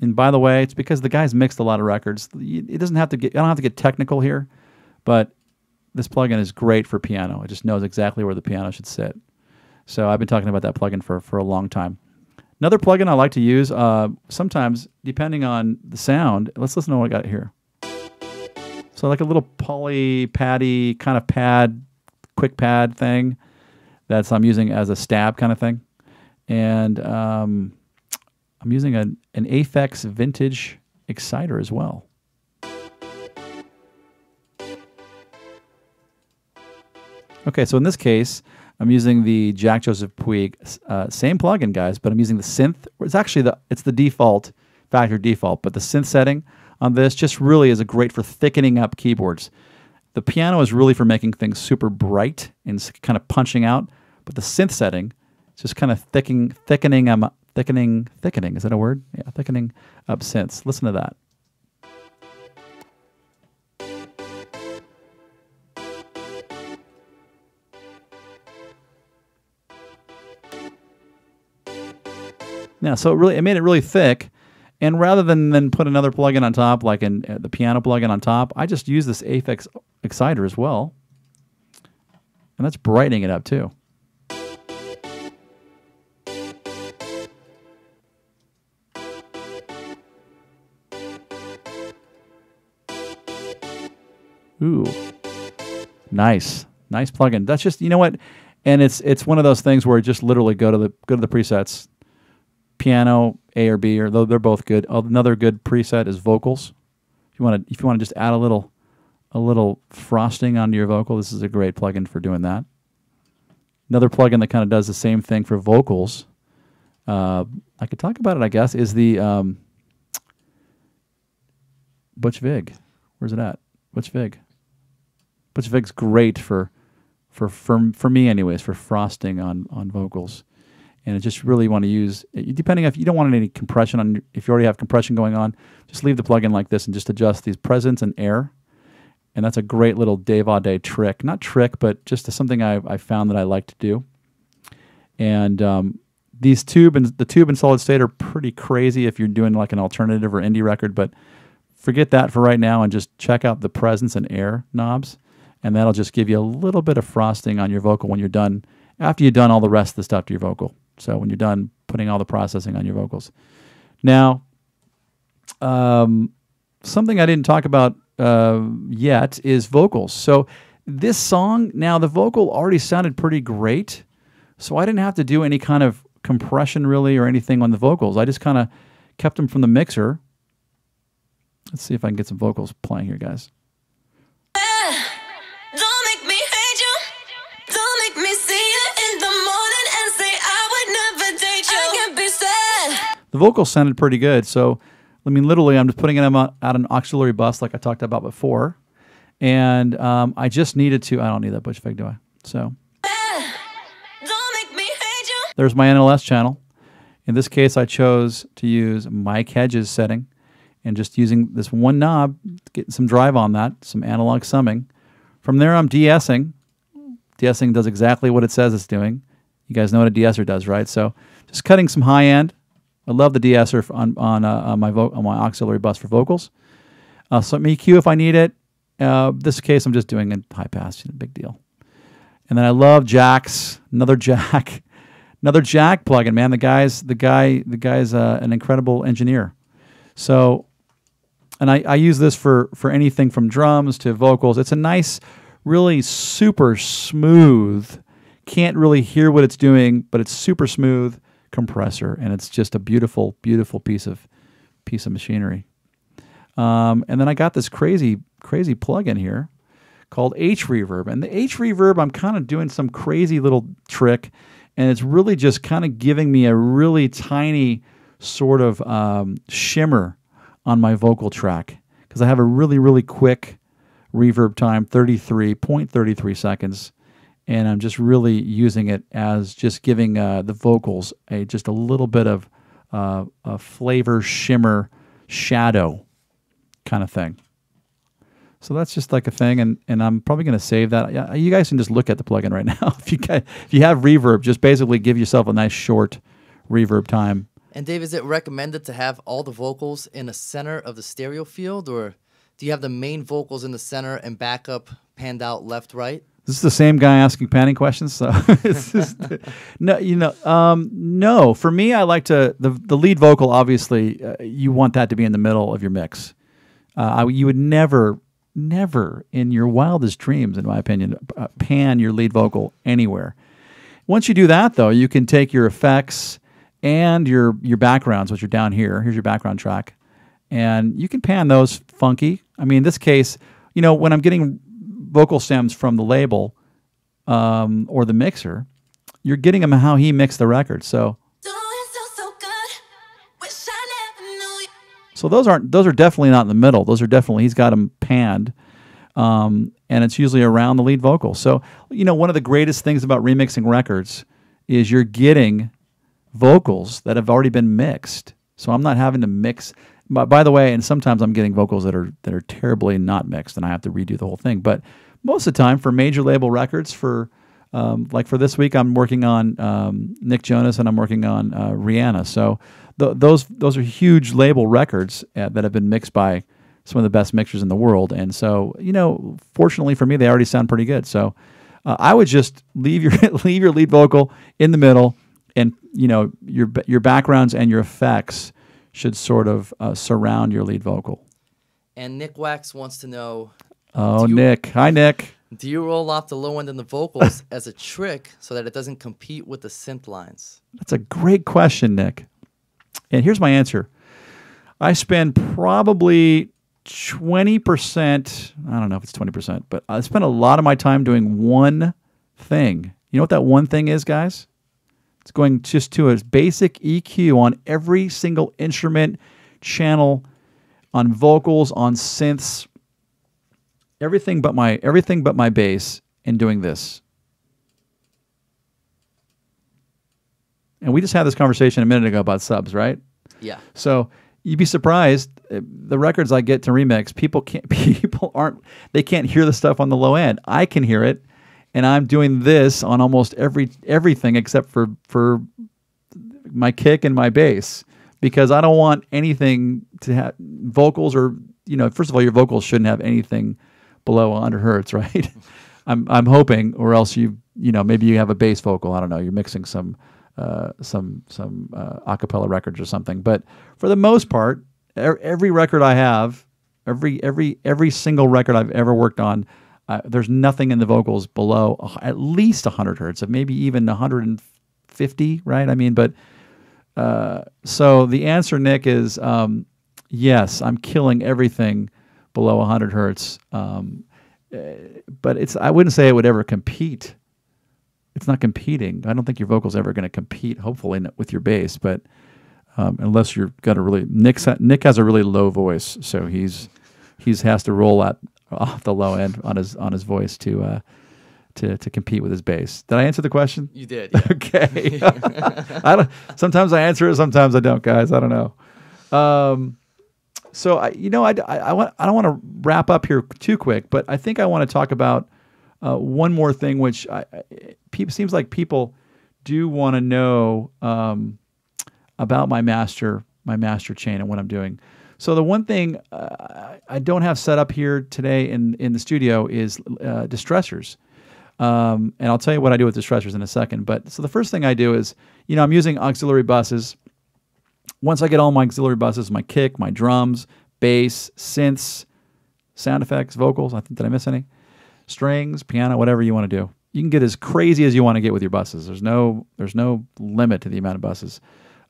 And by the way, it's because the guy's mixed a lot of records. It doesn't have to get. I don't have to get technical here, but this plugin is great for piano. It just knows exactly where the piano should sit. So I've been talking about that plugin for for a long time. Another plugin I like to use uh, sometimes, depending on the sound. Let's listen to what I got here. So like a little poly paddy kind of pad, quick pad thing that's I'm using as a stab kind of thing, and um, I'm using an an Aphex Vintage exciter as well. Okay, so in this case, I'm using the Jack Joseph Puig, uh, same plugin, guys, but I'm using the synth. It's actually the it's the default factory default, but the synth setting on this just really is a great for thickening up keyboards. The piano is really for making things super bright and kind of punching out, but the synth setting is just kind of thickening, thickening, um, thickening, thickening. Is that a word? Yeah, thickening up synths. Listen to that. Yeah, so it really it made it really thick, and rather than then put another plugin on top, like in uh, the piano plugin on top, I just use this Aphex exciter as well, and that's brightening it up too. Ooh, nice, nice plugin. That's just you know what, and it's it's one of those things where you just literally go to the go to the presets, piano A or B, or though they're both good. Another good preset is vocals. If you want to if you want to just add a little a little frosting onto your vocal, this is a great plugin for doing that. Another plugin that kind of does the same thing for vocals. Uh, I could talk about it, I guess, is the um, Butch Vig. Where's it at? Butch Vig. Butch Vig's great for, for for for me, anyways, for frosting on on vocals, and I just really want to use. Depending if you don't want any compression on, if you already have compression going on, just leave the plugin like this and just adjust these presence and air, and that's a great little Dave Audé trick. Not trick, but just something I I found that I like to do. And um, these tube and the tube and solid state are pretty crazy if you're doing like an alternative or indie record, but forget that for right now and just check out the presence and air knobs and that'll just give you a little bit of frosting on your vocal when you're done after you've done all the rest of the stuff to your vocal. So when you're done putting all the processing on your vocals. Now um, something i didn't talk about uh, yet is vocals. So this song now the vocal already sounded pretty great so i didn't have to do any kind of compression really or anything on the vocals. I just kind of kept them from the mixer. Let's see if I can get some vocals playing here, guys. The vocals sounded pretty good. So, I mean, literally, I'm just putting them out, out an auxiliary bus like I talked about before. And um, I just needed to, I don't need that Butch Vig, do I? So, Don't make me hate you. there's my NLS channel. In this case, I chose to use Mike Hedges setting and just using this one knob, getting some drive on that, some analog summing. From there, I'm de-essing. De-essing does exactly what it says it's doing. You guys know what a de-esser does, right? So just cutting some high end. I love the de-esser on, on, uh, on, my vo- on my auxiliary bus for vocals. Uh, some EQ if I need it. Uh, this case, I'm just doing a high pass, know, big deal. And then I love Jack's another Jack, another Jack plugin. Man, the guy's the guy the guy's uh, an incredible engineer. So, and I, I use this for for anything from drums to vocals. It's a nice, really super smooth. Can't really hear what it's doing, but it's super smooth compressor, and it's just a beautiful, beautiful piece of piece of machinery. Um, and then I got this crazy, crazy plugin here called H Reverb. And the H Reverb, I'm kind of doing some crazy little trick, and it's really just kind of giving me a really tiny sort of um, shimmer on my vocal track because I have a really, really quick reverb time, 33.33 seconds. And I'm just really using it as just giving uh, the vocals a just a little bit of uh, a flavor, shimmer, shadow kind of thing. So that's just like a thing, and, and I'm probably going to save that. You guys can just look at the plugin right now. if you guys, if you have reverb, just basically give yourself a nice short reverb time. And Dave, is it recommended to have all the vocals in the center of the stereo field, or do you have the main vocals in the center and backup panned out left, right? This is the same guy asking panning questions. So it's just, no, you know, um, no. For me, I like to the the lead vocal. Obviously, uh, you want that to be in the middle of your mix. Uh, I, you would never, never in your wildest dreams, in my opinion, uh, pan your lead vocal anywhere. Once you do that, though, you can take your effects and your your backgrounds, which are down here. Here's your background track, and you can pan those funky. I mean, in this case, you know, when I'm getting vocal stems from the label um, or the mixer, you're getting them how he mixed the record. So, so those aren't those are definitely not in the middle. Those are definitely he's got them panned, um, and it's usually around the lead vocal. So, you know, one of the greatest things about remixing records is you're getting vocals that have already been mixed. So I'm not having to mix. By, by the way, and sometimes I'm getting vocals that are that are terribly not mixed, and I have to redo the whole thing. But most of the time, for major label records, for um, like for this week, I'm working on um, Nick Jonas and I'm working on uh, Rihanna. So th- those those are huge label records uh, that have been mixed by some of the best mixers in the world. And so you know, fortunately for me, they already sound pretty good. So uh, I would just leave your leave your lead vocal in the middle, and you know your your backgrounds and your effects should sort of uh, surround your lead vocal. And Nick Wax wants to know Oh, you- Nick! Hi, Nick. Do you roll off the low end in the vocals as a trick so that it doesn't compete with the synth lines? That's a great question, Nick. And here's my answer. I spend probably 20%, I don't know if it's 20%, but I spend a lot of my time doing one thing. You know what that one thing is, guys? It's going just to a basic EQ on every single instrument, channel, on vocals, on synths, everything but my everything but my bass and doing this. And we just had this conversation a minute ago about subs, right? Yeah. So you'd be surprised uh, the records I get to remix. People can't. People aren't. They can't hear the stuff on the low end. I can hear it, and I'm doing this on almost every everything except for for my kick and my bass because I don't want anything to have vocals or you know. First of all, your vocals shouldn't have anything below 100 hertz, right? I'm I'm hoping, or else you you know maybe you have a bass vocal. I don't know. You're mixing some uh, some some uh, acapella records or something. But for the most part, e- every record I have, every every every single record I've ever worked on, uh, there's nothing in the vocals below at least 100 hertz, or maybe even 150. Right? I mean, but uh, so the answer, Nick, is um, yes. I'm killing everything below 100 hertz. Um, eh, but it's I wouldn't say it would ever compete it's not competing. I don't think your vocal's ever going to compete. Hopefully with your bass, but um, unless you're got a really Nick's Nick has a really low voice, so he's he's has to roll at off the low end on his on his voice to uh, to to compete with his bass. Did I answer the question? You did. Yeah. Okay. I don't. Sometimes I answer it. Sometimes I don't, guys. I don't know. Um, so I, you know, I, I, I want I don't want to wrap up here too quick, but I think I want to talk about uh, one more thing, which I, seems like people do want to know um, about my master my master chain and what I'm doing. So the one thing uh, I don't have set up here today in in the studio is uh, distressors. Um, and I'll tell you what I do with distressors in a second. But so the first thing I do is, you know, I'm using auxiliary buses. Once I get all my auxiliary buses, my kick, my drums, bass, synths, sound effects, vocals. I think did I miss any? Strings, piano, whatever you want to do. You can get as crazy as you want to get with your buses. There's no there's no limit to the amount of buses.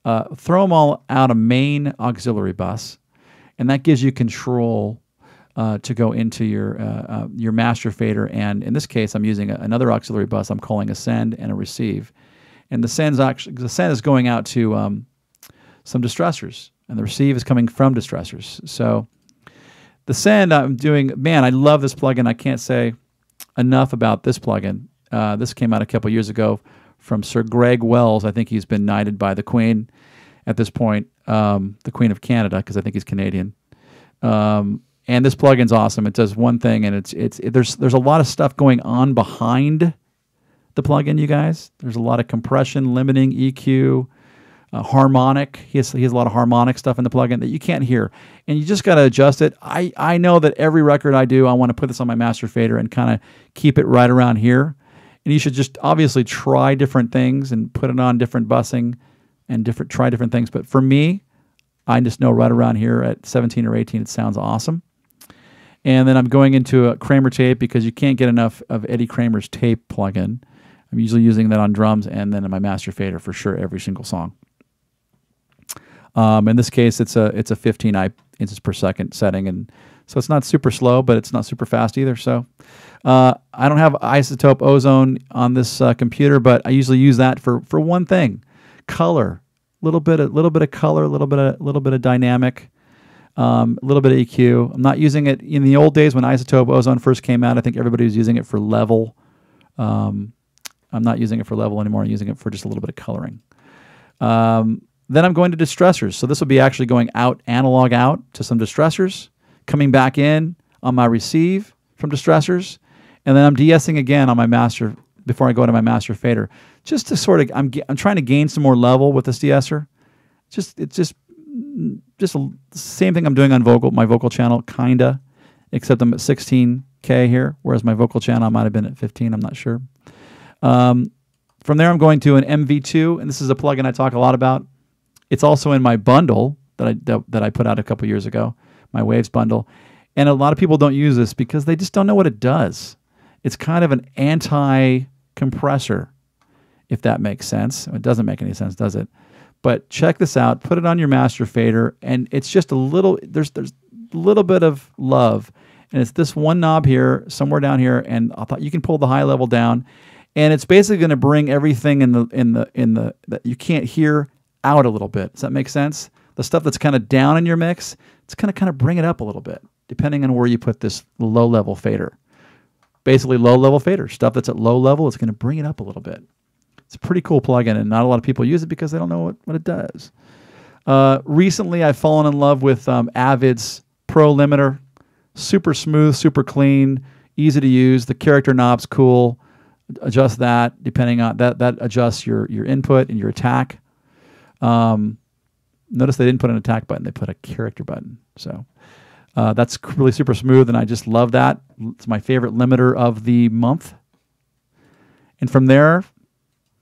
Uh, throw them all out a main auxiliary bus, and that gives you control uh, to go into your uh, uh, your master fader. And in this case, I'm using a, another auxiliary bus. I'm calling a send and a receive, and the send's actually the send is going out to um, some distressors, and the receive is coming from distressors. So the send I'm doing. Man, I love this plugin. I can't say enough about this plugin. Uh, this came out a couple years ago from Sir Greg Wells. I think he's been knighted by the Queen at this point, um, the Queen of Canada, because I think he's Canadian. Um, and this plugin's awesome. It does one thing, and it's it's it, there's there's a lot of stuff going on behind the plugin. You guys, there's a lot of compression, limiting, EQ. Uh, harmonic. He has, he has a lot of harmonic stuff in the plugin that you can't hear, and you just got to adjust it. I I know that every record I do, I want to put this on my master fader and kind of keep it right around here. And you should just obviously try different things and put it on different bussing and different try different things. But for me, I just know right around here at 17 or 18, it sounds awesome. And then I'm going into a Kramer tape because you can't get enough of Eddie Kramer's tape plugin. I'm usually using that on drums and then in my master fader for sure every single song. Um, in this case, it's a it's a 15 I inches per second setting, and so it's not super slow, but it's not super fast either. So uh, I don't have iZotope Ozone on this uh, computer, but I usually use that for for one thing: color, little bit a little bit of color, a little bit of little bit of dynamic, um, a little bit of EQ. I'm not using it in the old days when iZotope Ozone first came out. I think everybody was using it for level. Um, I'm not using it for level anymore. I'm using it for just a little bit of coloring. Um, then I'm going to distressors. So this will be actually going out, analog out to some distressors, coming back in on my receive from distressors, and then I'm de-essing again on my master before I go into my master fader, just to sort of I'm I'm trying to gain some more level with this de-esser. Just it's just just same thing I'm doing on vocal my vocal channel, kinda, except I'm at 16k here, whereas my vocal channel might have been at 15. I'm not sure. Um, from there, I'm going to an MV2, and this is a plugin I talk a lot about. It's also in my bundle that I that, that I put out a couple years ago, my Waves bundle. And a lot of people don't use this because they just don't know what it does. It's kind of an anti-compressor, if that makes sense. It doesn't make any sense, does it? But check this out. Put it on your master fader, and it's just a little. There's there's a little bit of love, and it's this one knob here, somewhere down here, and I thought you can pull the high level down, and it's basically going to bring everything in the in the in the that you can't hear out a little bit. Does that make sense? The stuff that's kind of down in your mix, it's going to kind of bring it up a little bit, depending on where you put this low level fader. Basically, low level fader stuff that's at low level, it's going to bring it up a little bit. It's a pretty cool plugin, and not a lot of people use it because they don't know what, what it does. Uh, recently, I've fallen in love with um, Avid's Pro Limiter. Super smooth, super clean, easy to use. The character knob's cool. Adjust that depending on that. That adjusts your your input and your attack. Um, notice they didn't put an attack button; they put a character button. So uh, that's really super smooth, and I just love that. It's my favorite limiter of the month. And from there,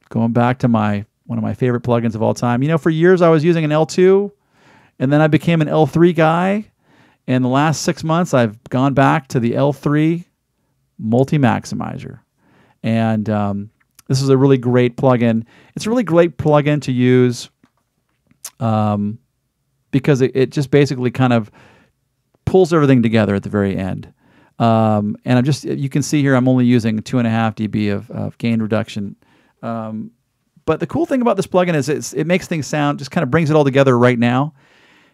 going back to my one of my favorite plugins of all time. You know, for years I was using an L2, and then I became an L3 guy. And the last six months, I've gone back to the L3 Multi Maximizer, and um, this is a really great plugin. It's a really great plugin to use um, because it, it just basically kind of pulls everything together at the very end. Um, and I'm just you can see here I'm only using two and a half dB of, of gain reduction. Um, but the cool thing about this plugin is it makes things sound just kind of brings it all together right now.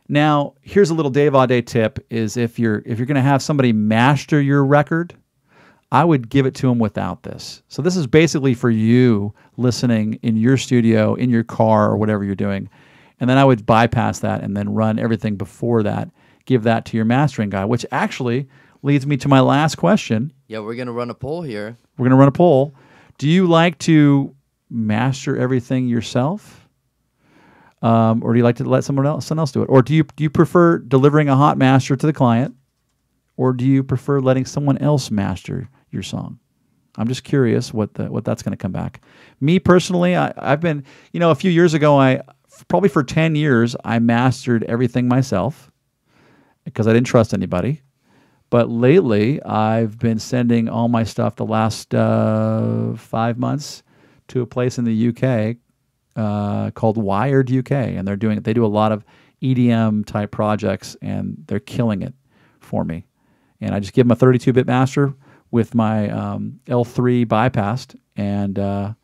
Now here's a little Dave Audé tip: is if you're if you're going to have somebody master your record, I would give it to them without this. So this is basically for you listening in your studio, in your car, or whatever you're doing. And then I would bypass that and then run everything before that. Give that to your mastering guy, which actually leads me to my last question. Yeah, we're gonna run a poll here. We're going to run a poll. Do you like to master everything yourself? Um, or do you like to let someone else, someone else do it? Or do you, do you prefer delivering a hot master to the client? Or do you prefer letting someone else master your song? I'm just curious what the, what that's going to come back. Me personally, I, I've been, you know, a few years ago, I probably for 10 years, I mastered everything myself because I didn't trust anybody. But lately, I've been sending all my stuff the last uh, five months to a place in the UK uh, called Wired UK, and they're doing it. they do a lot of EDM type projects, and they're killing it for me. And I just give them a 32-bit master with my um, L3 bypassed, and uh,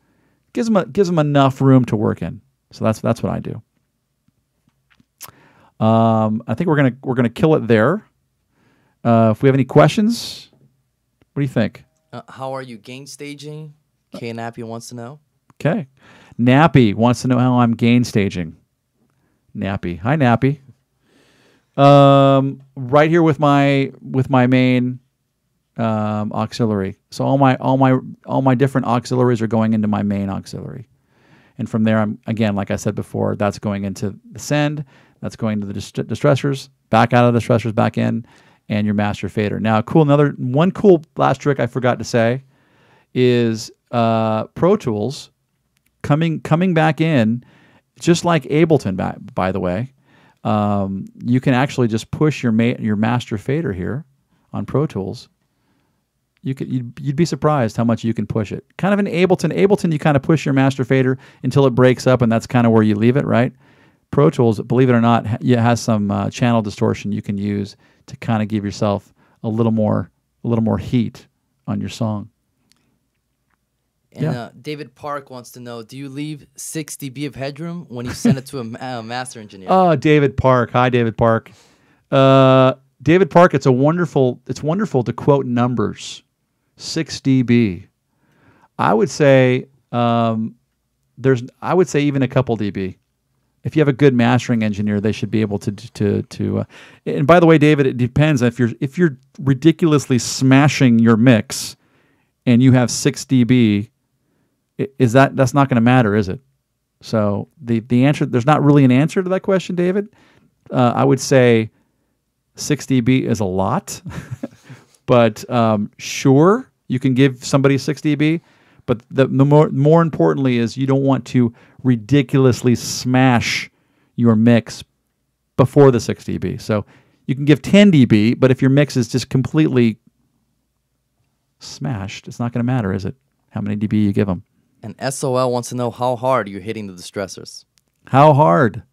gives them a, gives them enough room to work in. So that's that's what I do. Um, I think we're gonna we're gonna kill it there. Uh, if we have any questions, what do you think? Uh, how are you gain staging? K Nappy wants to know. Okay. Nappy wants to know how I'm gain staging. Nappy. Hi Nappy. Um, right here with my with my main um, auxiliary. So all my all my all my different auxiliaries are going into my main auxiliary. And from there, I'm again, like I said before, that's going into the send, that's going to the dist- distressors, back out of the distressors, back in, and your master fader. Now, cool. Another one cool last trick I forgot to say is uh, Pro Tools coming coming back in, just like Ableton. Back, by the way, um, you can actually just push your ma- your master fader here on Pro Tools. You could you'd, you'd be surprised how much you can push it. Kind of in Ableton. Ableton, you kind of push your master fader until it breaks up, and that's kind of where you leave it, right? Pro Tools, believe it or not, ha- it has some uh, channel distortion you can use to kind of give yourself a little more a little more heat on your song. And Yeah. uh, David Park wants to know: Do you leave six dB of headroom when you send it to a ma- master engineer? Oh, David Park. Hi, David Park. Uh, David Park. It's a wonderful. It's wonderful to quote numbers. Six dB. I would say um, there's. I would say even a couple dB. If you have a good mastering engineer, they should be able to to to. Uh, and by the way, David, it depends if you're if you're ridiculously smashing your mix, and you have six dB. Is that that's not going to matter, is it? So the the answer there's not really an answer to that question, David. Uh, I would say six dB is a lot, but um, sure you can give somebody six dB. But the, the more more importantly is you don't want to ridiculously smash your mix before the six dB. So you can give 10 dB, but if your mix is just completely smashed, it's not going to matter, is it? How many dB you give them? and SOL wants to know how hard are you're hitting the distressors. How hard?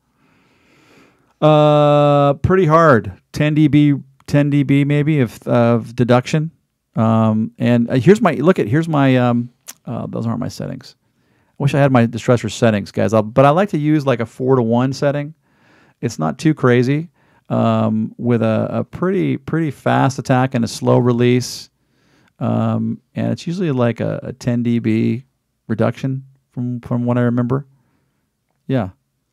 Uh, pretty hard. 10 dB, 10 dB maybe of, of deduction. Um, and uh, here's my look at here's my um, uh, those aren't my settings. I wish I had my distressor settings, guys. I'll, but I like to use like a four to one setting. It's not too crazy. Um, with a, a pretty pretty fast attack and a slow release. Um, and it's usually like a, a 10 dB reduction from from what I remember. Yeah.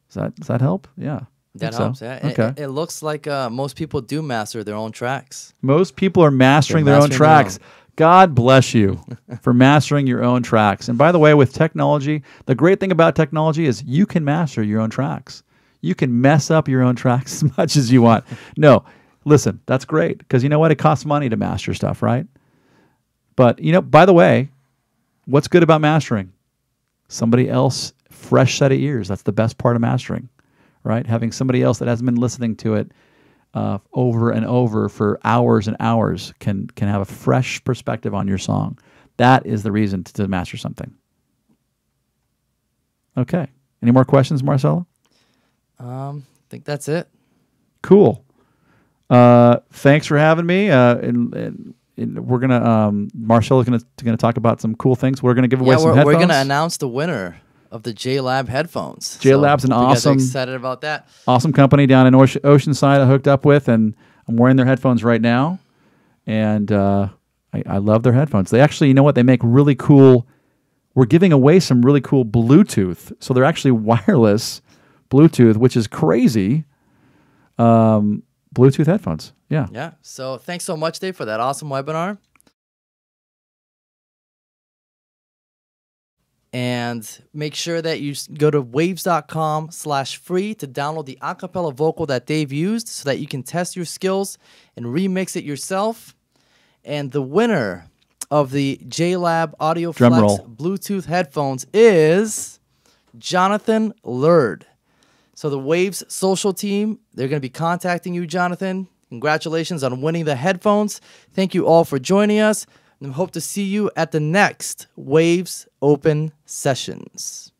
Does that does that help? Yeah. That think so. helps. Yeah. It- Okay. It, it looks like uh, most people do master their own tracks. Most people are mastering their own their tracks. God bless you for mastering your own tracks. And by the way, with technology, the great thing about technology is you can master your own tracks. You can mess up your own tracks as much as you want. No, listen, that's great because you know what? It costs money to master stuff, right? But you know, by the way, what's good about mastering? Somebody else, fresh set of ears. That's the best part of mastering, right? Having somebody else that hasn't been listening to it uh, over and over for hours and hours can can have a fresh perspective on your song. That is the reason to, to master something. Okay. Any more questions, Marcelo? Um, I think that's it. Cool. Uh, thanks for having me. Uh, and, and, and we're gonna um, Marcelo's gonna gonna talk about some cool things. We're gonna give away Yeah, some we're, headphones. we're gonna announce the winner of the JLab headphones. JLab's an hope you awesome- excited about that. awesome company down in Ocean, Oceanside I hooked up with, and I'm wearing their headphones right now. And uh, I, I love their headphones. They actually, you know what? They make really cool. We're giving away some really cool Bluetooth. So they're actually wireless Bluetooth, which is crazy. Um, Bluetooth headphones. Yeah. Yeah. So thanks so much, Dave, for that awesome webinar. And make sure that you go to waves.com slash free to download the acapella vocal that Dave used so that you can test your skills and remix it yourself. And the winner of the JLab Audio Drum Flex roll. Bluetooth headphones is Jonathan Lurd. So the Waves social team, they're going to be contacting you, Jonathan. Congratulations on winning the headphones. Thank you all for joining us and hope to see you at the next Waves Open Sessions.